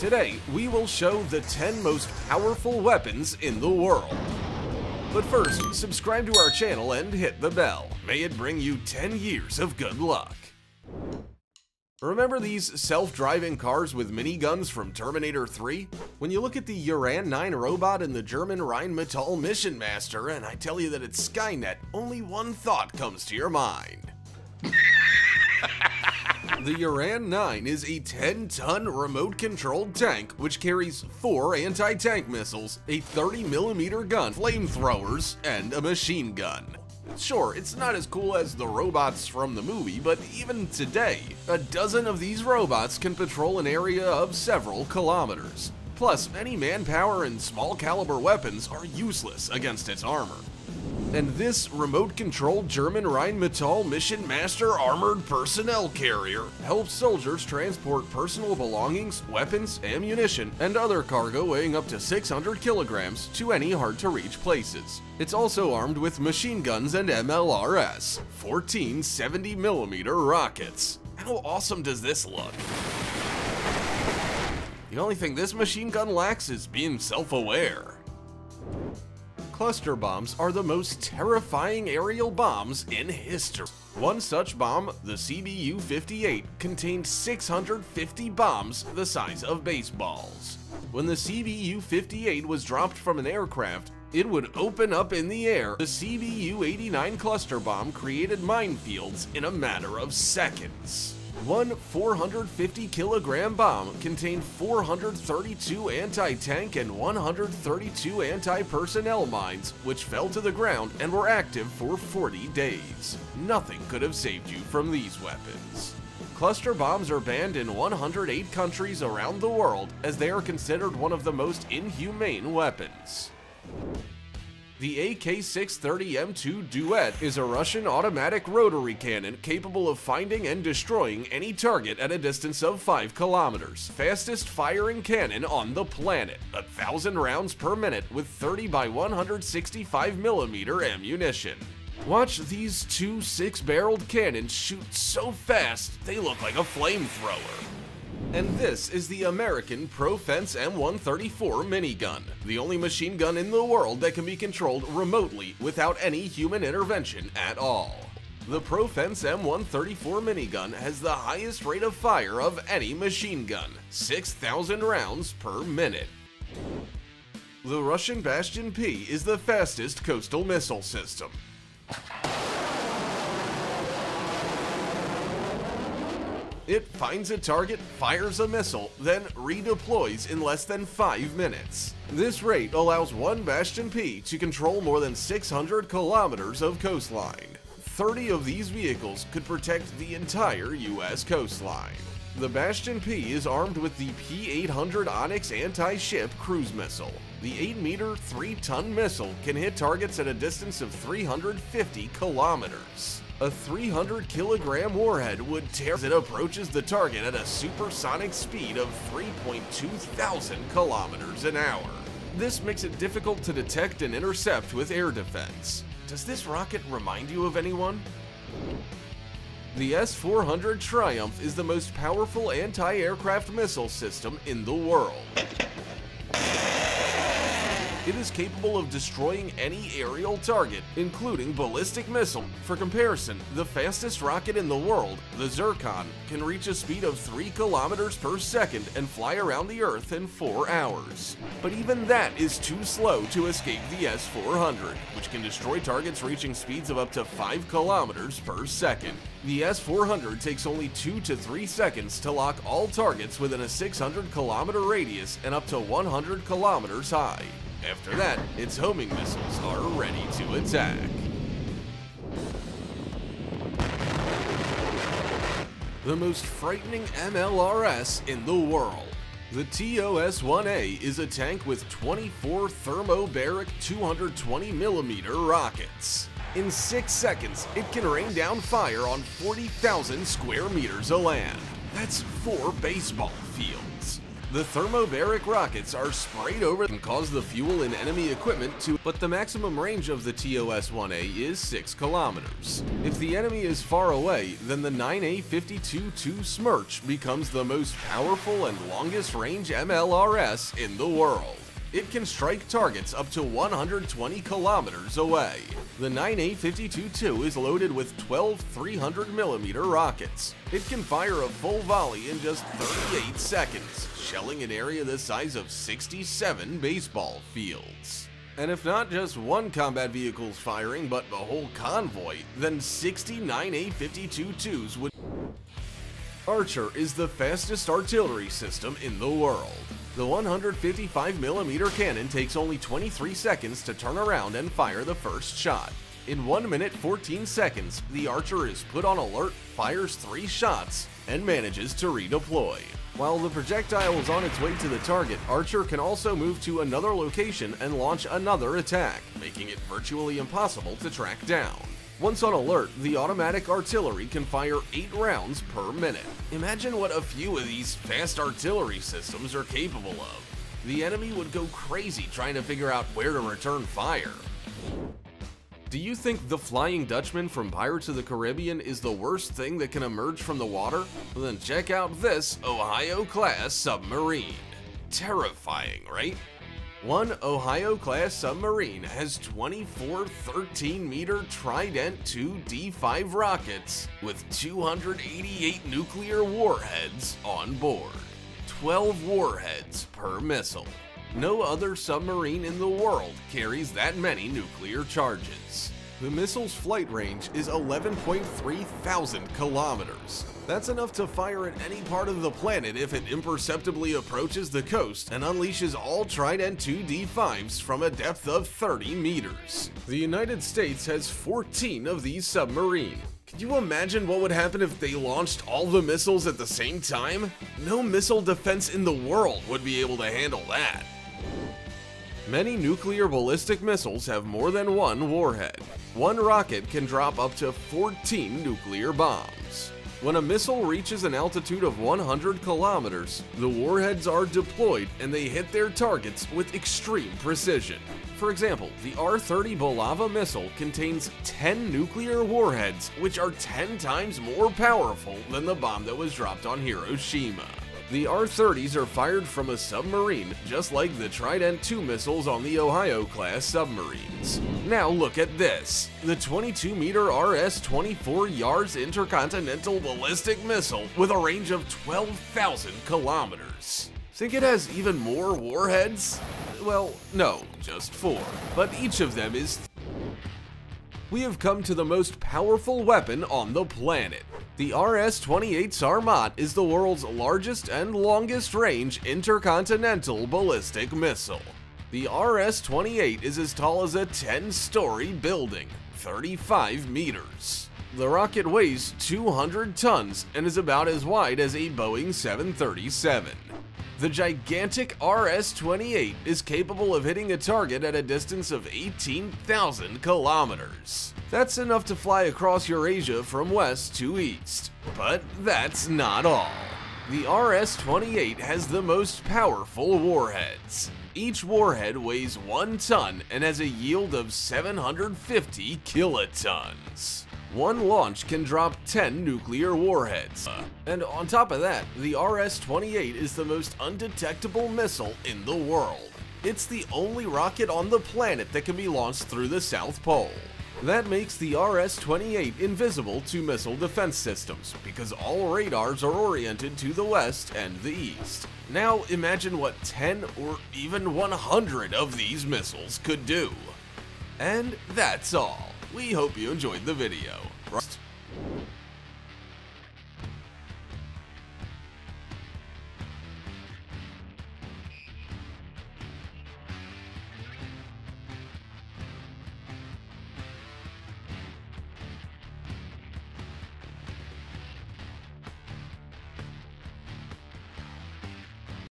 Today, we will show the 10 most powerful weapons in the world. But first, subscribe to our channel and hit the bell. May it bring you 10 years of good luck. Remember these self-driving cars with miniguns from Terminator 3? When you look at the Uran 9 robot and the German Rheinmetall Mission Master and I tell you that it's Skynet, only one thought comes to your mind. The Uran 9 is a 10-ton remote-controlled tank which carries four anti-tank missiles, a 30mm gun, flamethrowers, and a machine gun. Sure, it's not as cool as the robots from the movie, but even today, a dozen of these robots can patrol an area of several kilometers. Plus, any manpower and small caliber weapons are useless against its armor. And this remote-controlled German Rheinmetall Mission Master Armored Personnel Carrier helps soldiers transport personal belongings, weapons, ammunition, and other cargo weighing up to 600 kilograms to any hard-to-reach places. It's also armed with machine guns and MLRS, 14 70mm rockets. How awesome does this look? The only thing this machine gun lacks is being self-aware cluster bombs are the most terrifying aerial bombs in history. One such bomb, the CBU-58, contained 650 bombs the size of baseballs. When the CBU-58 was dropped from an aircraft, it would open up in the air. The CBU-89 cluster bomb created minefields in a matter of seconds. One 450 kilogram bomb contained 432 anti-tank and 132 anti-personnel mines, which fell to the ground and were active for 40 days. Nothing could have saved you from these weapons. Cluster bombs are banned in 108 countries around the world as they are considered one of the most inhumane weapons. The AK-630M2 Duet is a Russian automatic rotary cannon capable of finding and destroying any target at a distance of 5 kilometers. Fastest firing cannon on the planet, a thousand rounds per minute with 30 by 165 millimeter ammunition. Watch these two six-barreled cannons shoot so fast they look like a flamethrower. And this is the American Profense M134 minigun, the only machine gun in the world that can be controlled remotely without any human intervention at all. The Profense M134 minigun has the highest rate of fire of any machine gun, 6,000 rounds per minute. The Russian Bastion P is the fastest coastal missile system, It finds a target, fires a missile, then redeploys in less than 5 minutes. This rate allows one Bastion P to control more than 600 kilometers of coastline. 30 of these vehicles could protect the entire US coastline. The Bastion P is armed with the P-800 Onyx anti-ship cruise missile. The 8-meter, 3-ton missile can hit targets at a distance of 350 kilometers. A 300 kilogram warhead would tear as it approaches the target at a supersonic speed of 3.2 thousand kilometers an hour. This makes it difficult to detect and intercept with air defense. Does this rocket remind you of anyone? The S-400 Triumph is the most powerful anti-aircraft missile system in the world. It is capable of destroying any aerial target, including ballistic missile. For comparison, the fastest rocket in the world, the Zircon, can reach a speed of 3 kilometers per second and fly around the Earth in 4 hours. But even that is too slow to escape the S-400, which can destroy targets reaching speeds of up to 5 kilometers per second. The S-400 takes only 2 to 3 seconds to lock all targets within a 600 kilometer radius and up to 100 kilometers high. After that, its homing missiles are ready to attack. The most frightening MLRS in the world. The TOS-1A is a tank with 24 thermobaric 220mm rockets. In 6 seconds, it can rain down fire on 40,000 square meters of land. That's 4 baseball fields. The thermobaric rockets are sprayed over and cause the fuel in enemy equipment to, but the maximum range of the TOS-1A is 6 kilometers. If the enemy is far away, then the 9A52-2 Smerch becomes the most powerful and longest range MLRS in the world. It can strike targets up to 120 kilometers away. The 9A52-2 is loaded with 12 300mm rockets. It can fire a full volley in just 38 seconds, shelling an area the size of 67 baseball fields. And if not just one combat vehicle's firing, but the whole convoy, then 69 A52-2s would... Archer is the fastest artillery system in the world. The 155mm cannon takes only 23 seconds to turn around and fire the first shot. In 1 minute 14 seconds, the Archer is put on alert, fires 3 shots, and manages to redeploy. While the projectile is on its way to the target, Archer can also move to another location and launch another attack, making it virtually impossible to track down. Once on alert, the automatic artillery can fire 8 rounds per minute. Imagine what a few of these fast artillery systems are capable of. The enemy would go crazy trying to figure out where to return fire. Do you think the Flying Dutchman from Pirates of the Caribbean is the worst thing that can emerge from the water? Then check out this Ohio-class submarine. Terrifying, right? One Ohio-class submarine has 24 13-meter Trident II D5 rockets with 288 nuclear warheads on board. 12 warheads per missile. No other submarine in the world carries that many nuclear charges. The missile's flight range is 11.3 thousand kilometers. That's enough to fire at any part of the planet if it imperceptibly approaches the coast and unleashes all Trident 2D5s from a depth of 30 meters. The United States has 14 of these submarines. Can you imagine what would happen if they launched all the missiles at the same time? No missile defense in the world would be able to handle that. Many nuclear ballistic missiles have more than one warhead. One rocket can drop up to 14 nuclear bombs. When a missile reaches an altitude of 100 kilometers, the warheads are deployed and they hit their targets with extreme precision. For example, the R-30 Bulava missile contains 10 nuclear warheads, which are 10 times more powerful than the bomb that was dropped on Hiroshima. The R-30s are fired from a submarine, just like the Trident II missiles on the Ohio-class submarines. Now look at this. The 22-meter RS-24 Yars intercontinental ballistic missile with a range of 12,000 kilometers. Think it has even more warheads? Well, no, just four. But each of them is we have come to the most powerful weapon on the planet. The RS-28 Sarmat is the world's largest and longest range intercontinental ballistic missile. The RS-28 is as tall as a 10-story building, 35 meters. The rocket weighs 200 tons and is about as wide as a Boeing 737. The gigantic RS-28 is capable of hitting a target at a distance of 18,000 kilometers. That's enough to fly across Eurasia from west to east. But that's not all. The RS-28 has the most powerful warheads. Each warhead weighs 1 ton and has a yield of 750 kilotons. One launch can drop 10 nuclear warheads. And on top of that, the RS-28 is the most undetectable missile in the world. It's the only rocket on the planet that can be launched through the South Pole. That makes the RS-28 invisible to missile defense systems, because all radars are oriented to the west and the east. Now imagine what 10 or even 100 of these missiles could do. And that's all. We hope you enjoyed the video.